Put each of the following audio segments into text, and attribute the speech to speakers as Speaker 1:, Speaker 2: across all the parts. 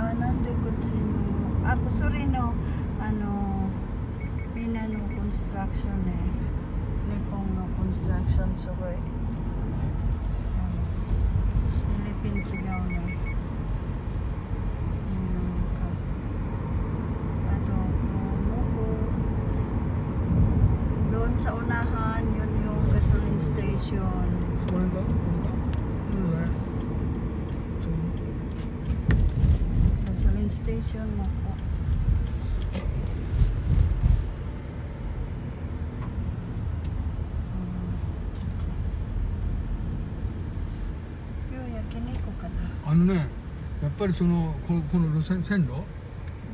Speaker 1: あなんでこっちのあそれのあのみんなのコンストラクションね日本のコンストラクションすごいあのフィリピン違うねなんかあと muko doon sa unahan yun yung gasoline station.
Speaker 2: これかこれかそうだねちょ
Speaker 1: gasoline station mo po. Yo, yakiniku ka na.
Speaker 2: あのねやっぱりそのこのこの路線線路？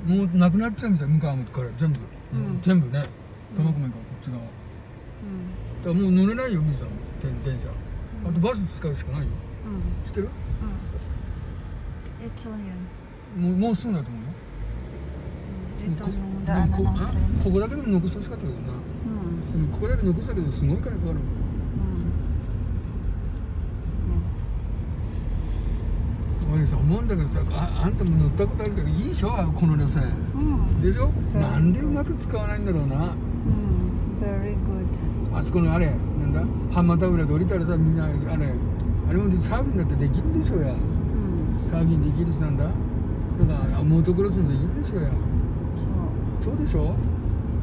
Speaker 2: もうなくなっちゃうみたい向川から全部、
Speaker 1: うん
Speaker 2: 全部ね
Speaker 1: うん
Speaker 2: 苫小牧からこっち側だ
Speaker 1: うん。
Speaker 2: からもう乗れないよみーさん電電車あとバス使うしかないよ
Speaker 1: うん。
Speaker 2: 知ってる？
Speaker 1: うん。Ito yun.
Speaker 2: もうもうすぐだと思うよ。ここ.ここだけでも残してほしかったけどな。
Speaker 1: うん。
Speaker 2: ここだけ残したけどすごい金かかる
Speaker 1: うん。
Speaker 2: 俺さ思うんだけどさああんたも乗ったことあるけどいいでしょこの路線。
Speaker 1: うん。
Speaker 2: でしょ？
Speaker 1: う。ん
Speaker 2: なんでうまく使わないんだろうな.あそこのあれなんだ？浜田浦で降りたらさみんなあれあれもサーフィンだってできるでしょうや。
Speaker 1: うん。
Speaker 2: サーフィンできるしなんだ？なんかモートクロスもできるでしょうや
Speaker 1: そう。
Speaker 2: そうでしょ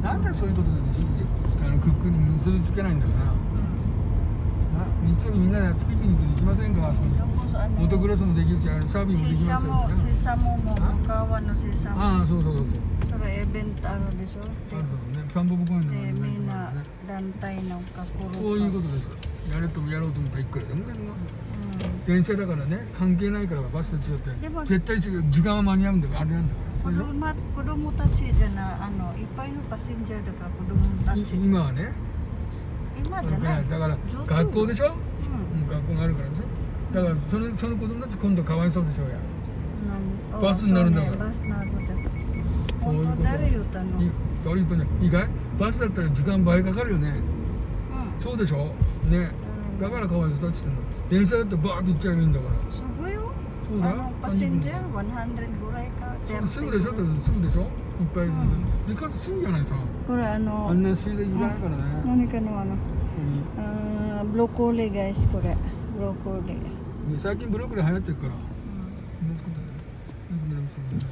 Speaker 2: なんでそういうことであのクックに結びつけないんだろうなな日曜日みんなでピクニックできませんか？あそこに
Speaker 1: Tapos ano?
Speaker 2: モートクロスもできるしあのサーフィンもできますよ
Speaker 1: Sisamo, sisamo mo, Bukawan no sisamo.
Speaker 2: ああそうそうそうそう
Speaker 1: Pero event ano de so?
Speaker 2: あるだろうね田んぼ公園の
Speaker 1: De
Speaker 2: イベント
Speaker 1: may
Speaker 2: もあ
Speaker 1: na
Speaker 2: るね
Speaker 1: dantay ng kakuro.
Speaker 2: そういうことですやれとやろうと思ったらいくらでもできます
Speaker 1: Mm.
Speaker 2: 電車だからね関係ないからバスと違って絶対違う時間は間に合うんだからあれなんだからでしょ
Speaker 1: Kudumat, kudumo tachi dyan na ano, ipa yung passenger da ka kudumo
Speaker 2: い
Speaker 1: tachi.
Speaker 2: 今はね
Speaker 1: Ima
Speaker 2: だ
Speaker 1: dyan
Speaker 2: から
Speaker 1: na.
Speaker 2: だから.学校でしょ、
Speaker 1: Mm.
Speaker 2: うん、学校があるからでしょ？だからそのその子供たち今度かわいそうでしょうや
Speaker 1: Nan-
Speaker 2: Bus
Speaker 1: oh,
Speaker 2: na rin
Speaker 1: so
Speaker 2: ako.
Speaker 1: ne, Bus na ako da.
Speaker 2: そういうこと
Speaker 1: dari yung
Speaker 2: い
Speaker 1: tanong.
Speaker 2: 悪いとね意外？バスだったら時間倍かかるよね
Speaker 1: Mm.
Speaker 2: そうでしょ？ね
Speaker 1: Mm.
Speaker 2: だからかわいそうだって言ってんの電車だってバーッと行っちゃえばいいんだから
Speaker 1: yun.
Speaker 2: そうだよ
Speaker 1: Ano,
Speaker 2: 30分
Speaker 1: passenger, 100 guray ka.
Speaker 2: すぐでしょ？だって
Speaker 1: 30.
Speaker 2: すぐでしょ？いっぱい
Speaker 1: うん
Speaker 2: でかすぐじゃないさ
Speaker 1: Kura ano,
Speaker 2: あんなスピードいかないからね
Speaker 1: nani ka no ano?
Speaker 2: 本
Speaker 1: Ah, broccoli guys, kura. Broccoli.
Speaker 2: 当に最近ブロッコリー流行ってるからもう作ってねな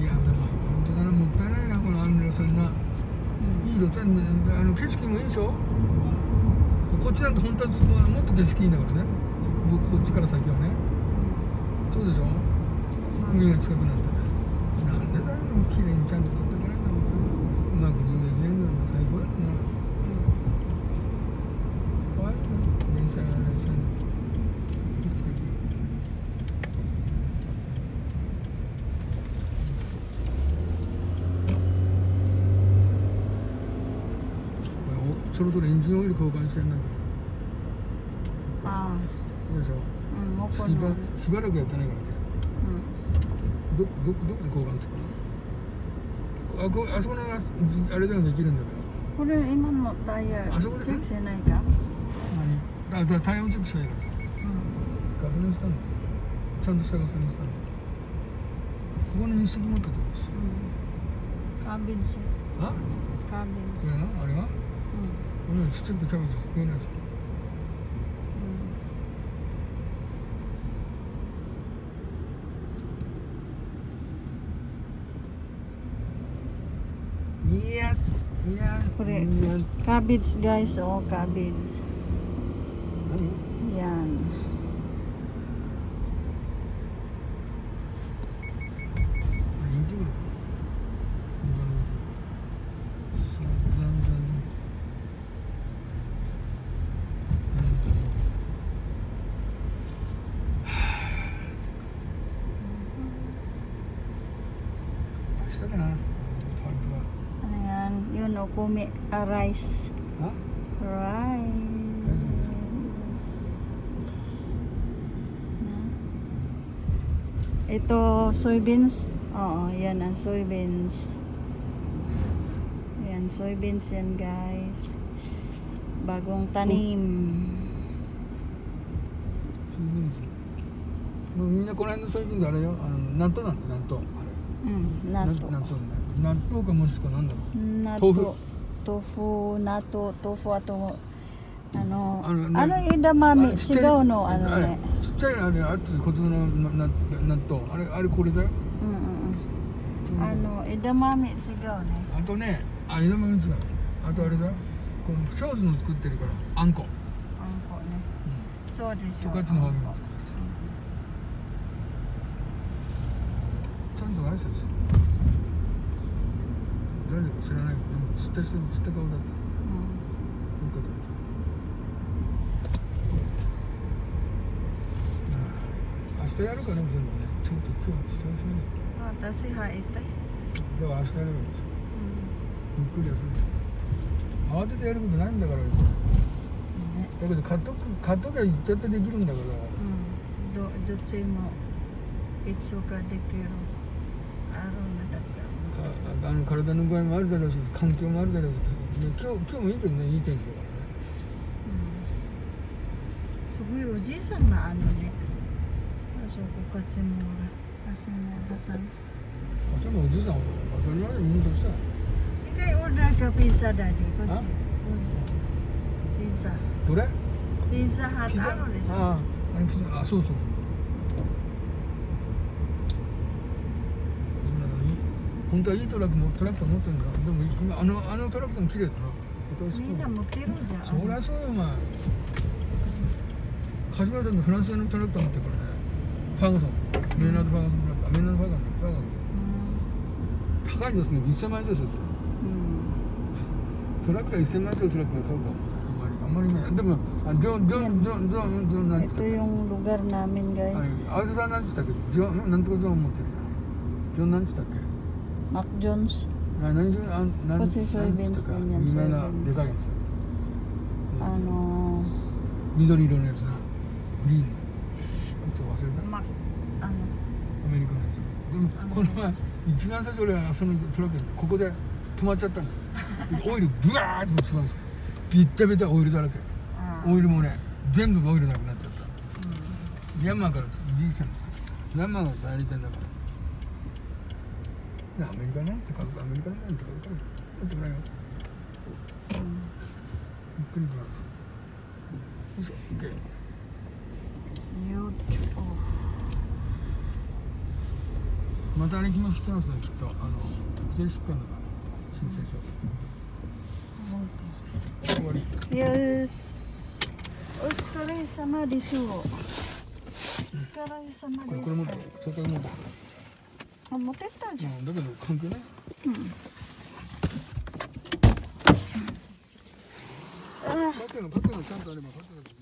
Speaker 2: いやでも本当だなもったいないなこのあの路線なちゃんあの景色もいいでしょ？こっちなんて本当はもっと景色いいんだからね。こっちから先はね。そうでしょ？海が近くなってて。なんでだよ綺麗にちゃんと撮ってくれなんだろうなうまく入園できないんだろうな最高だよなかわいそうだよ電車が電車におそろそろエンジンオイル交換してんだけ
Speaker 1: Ah,
Speaker 2: どそうでしょ
Speaker 1: ？mm, mo
Speaker 2: し
Speaker 1: po
Speaker 2: ば
Speaker 1: no.
Speaker 2: しばらくやってないからね
Speaker 1: Mm.
Speaker 2: どどどこで交換つかなあこあそこのああれでもできるんだけど
Speaker 1: Kura, ima mo tire.
Speaker 2: Ah, so good
Speaker 1: Check
Speaker 2: na?
Speaker 1: siya na ka.
Speaker 2: 何？だだタイヤをチェックしないからさ
Speaker 1: Mm.
Speaker 2: ガソリンしたんだちゃんとしたガソリンしたんだここの日識持ってたんですよ
Speaker 1: Mm. Cabbage siya.
Speaker 2: あこ
Speaker 1: Cabbage.
Speaker 2: れなあ？れが
Speaker 1: Mm.
Speaker 2: これちっちゃくてキャベツ食えないでし
Speaker 1: Mm.
Speaker 2: ょいやいや
Speaker 1: これ
Speaker 2: いや
Speaker 1: Cabbage guys, oh cabbage.
Speaker 2: 何
Speaker 1: Yan.
Speaker 2: こ
Speaker 1: yan? Yun, o kumi, ah, rice.
Speaker 2: はあ
Speaker 1: Rice. Ito, soybeans. Oo, yan ang soybeans. Yan, soybeans yan guys. Bagong tanim.
Speaker 2: ソイビンズもうみんなこの辺のソイビンズあれよあの納豆なんだよ納豆 あれ
Speaker 1: Mm,
Speaker 2: 納
Speaker 1: nato.
Speaker 2: 納豆ね納豆かもしくは何だろう
Speaker 1: Nato. Tofu, nato, tofu ato ano,
Speaker 2: Ano,
Speaker 1: ano,
Speaker 2: na-
Speaker 1: idamami,
Speaker 2: あちっちゃい
Speaker 1: sigaw no,
Speaker 2: あ
Speaker 1: ano
Speaker 2: れ
Speaker 1: ne.
Speaker 2: ちっちゃいあれあって小粒の納豆あれあれこれだよ
Speaker 1: Mm, mm, mm. Ano, idamami, sigaw ne.
Speaker 2: あとねあ枝豆違うあとあれだよこのショーズの作ってるからあんこ、
Speaker 1: Angko ne.
Speaker 2: うん、
Speaker 1: そうでしょ。
Speaker 2: 十勝の方面も
Speaker 1: angko.
Speaker 2: 作ってるちゃんと挨拶誰だか知らないけどでも知った人知った顔だったどっ
Speaker 1: Mm.
Speaker 2: かで見たああ明日やるかな全部ねちょっと今日久々に
Speaker 1: 私は痛い。
Speaker 2: では明日やればいいですよ
Speaker 1: Mm.
Speaker 2: ゆっくり休め慌ててやることないんだから
Speaker 1: Ne.
Speaker 2: だけど買っとく買っときゃ行っちゃってできるんだから
Speaker 1: Mm. Do, do っちも一応ができる。あ
Speaker 2: の体の具合もあるだろうし環境もあるだろうし今日,今日もいいけどねいい天気だからね、
Speaker 1: うん、すごいおじいさんがあのね。
Speaker 2: 私はご活もらって私のおばさんあっちもおじいさん
Speaker 1: 一回オーダピ
Speaker 2: ザ
Speaker 1: だ
Speaker 2: ねこ
Speaker 1: っち。
Speaker 2: ピザ。
Speaker 1: どれピザハ
Speaker 2: あああのピザ？あそうそう。本当はいいトラックもトラクター持ってるんだ。でも今あのあのトラクターも綺麗だな。私
Speaker 1: みんな向けるじゃん。
Speaker 2: そりゃそうよお前。梶原さんのフランスのトラクター持ってるからね。ファーガソン。メーナード・ファーガソントラクターメーナード・ファーガソン。ファーガソン。
Speaker 1: うん。
Speaker 2: 高いんですね。1000万円ですよ。
Speaker 1: うん。
Speaker 2: トラクター1000万円のトラクター買うか。あんまりあんまりね。でもあジョンジョンジョンジョンジョンなんて言ったっけ？ジョンなんとかジョン持ってるジョンなんて言ったっけ
Speaker 1: Jones?
Speaker 2: あ何ジョンあ何
Speaker 1: こっちソイビンス
Speaker 2: なんて言
Speaker 1: ね
Speaker 2: ったか有名な
Speaker 1: ソイビンス
Speaker 2: でかいやつ。
Speaker 1: Ano,
Speaker 2: 緑色のやつな。グリーン。のちょっと忘れた。アメリカのやつ。でも
Speaker 1: あの。
Speaker 2: この前一番最初俺はそのトラックでここで止まっちゃったんだオイルブワーって落ちましたビッタビタオイルだらけ。
Speaker 1: ah,
Speaker 2: オイルもね全部がオイルなくなっちゃった。
Speaker 1: mm,
Speaker 2: ミャンマーからリーさん。ミャンマーが代理店だから。でアメリカなん。て買うアメリカなん。て買うかやってくれよ
Speaker 1: mm.
Speaker 2: ゆっくり来ますよいしょ OK
Speaker 1: YouTube.
Speaker 2: またあれ来ますねきっとあの税出版だから申請書終わり
Speaker 1: to? Yes. Oscar sama desu. Oscar sama
Speaker 2: これこれ持ってる
Speaker 1: desu.
Speaker 2: それから持ってる
Speaker 1: Ah, moteta じゃん。
Speaker 2: うんだけど関係ない
Speaker 1: うん。あ
Speaker 2: パケのパケのちゃんとあればパケージ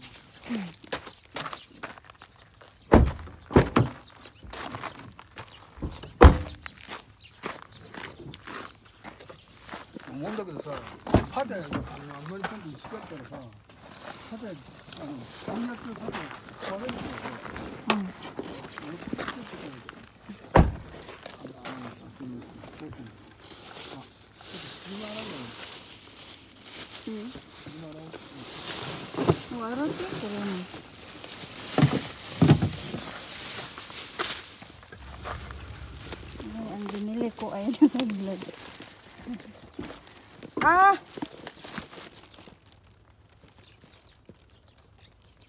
Speaker 2: の思うんだけどさ歯であのあんまりちゃんと薄かったらさ歯であのこんなって歯で割れるんだよ
Speaker 1: うん。Ah!